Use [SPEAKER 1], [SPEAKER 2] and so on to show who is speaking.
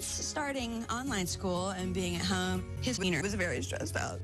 [SPEAKER 1] since starting online school and being at home, his wiener was very stressed out.